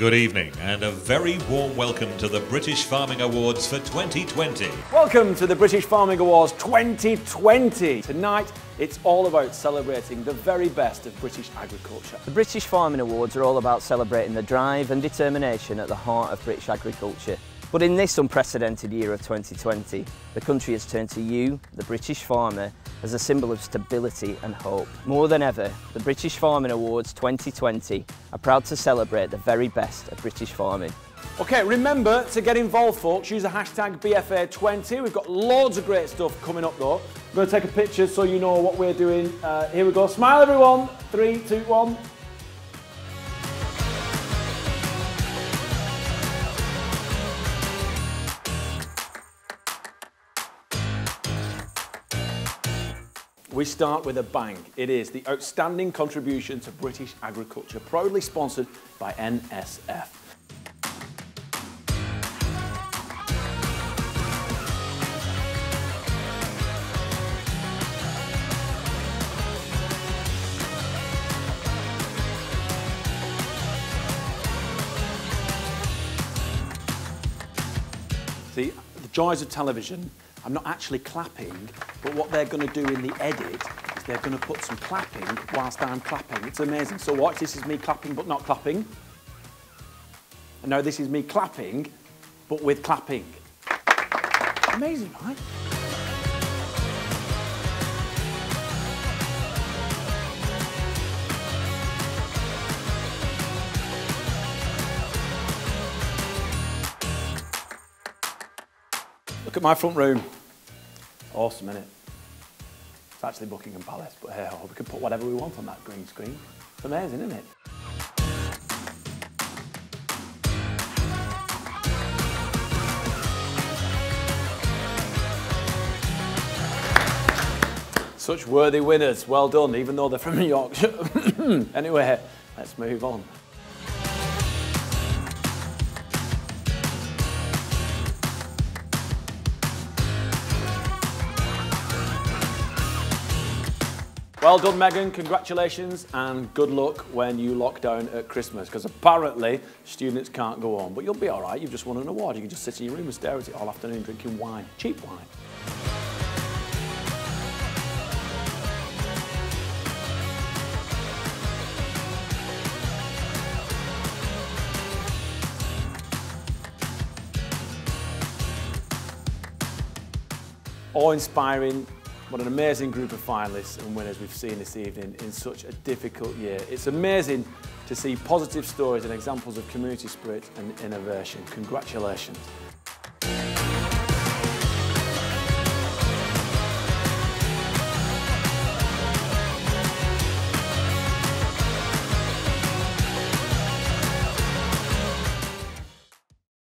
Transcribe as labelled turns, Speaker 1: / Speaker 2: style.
Speaker 1: Good evening and a very warm welcome to the British Farming Awards for 2020.
Speaker 2: Welcome to the British Farming Awards 2020. Tonight, it's all about celebrating the very best of British agriculture.
Speaker 3: The British Farming Awards are all about celebrating the drive and determination at the heart of British agriculture. But in this unprecedented year of 2020, the country has turned to you, the British farmer, as a symbol of stability and hope. More than ever, the British Farming Awards 2020 are proud to celebrate the very best of British farming.
Speaker 2: Okay, remember to get involved, folks. Use the hashtag BFA20. We've got loads of great stuff coming up, though. I'm going to take a picture so you know what we're doing. Uh, here we go. Smile, everyone. Three, two, one. We start with a bang. It is the outstanding contribution to British agriculture, proudly sponsored by NSF. See, the joys of television, I'm not actually clapping, but what they're going to do in the edit is they're going to put some clapping whilst I'm clapping. It's amazing. So watch, this is me clapping but not clapping. And now this is me clapping, but with clapping. Amazing, right? Look at my front room. Awesome, isn't it? It's actually Buckingham Palace, but hey, we can put whatever we want on that green screen. It's amazing, isn't it? Such worthy winners. Well done, even though they're from Yorkshire. anyway, let's move on. Well done, Megan. Congratulations and good luck when you lock down at Christmas because apparently students can't go on. But you'll be all right. You've just won an award. You can just sit in your room and stare at it all afternoon drinking wine, cheap wine. Awe-inspiring, what an amazing group of finalists and winners we've seen this evening in such a difficult year. It's amazing to see positive stories and examples of community spirit and innovation. Congratulations.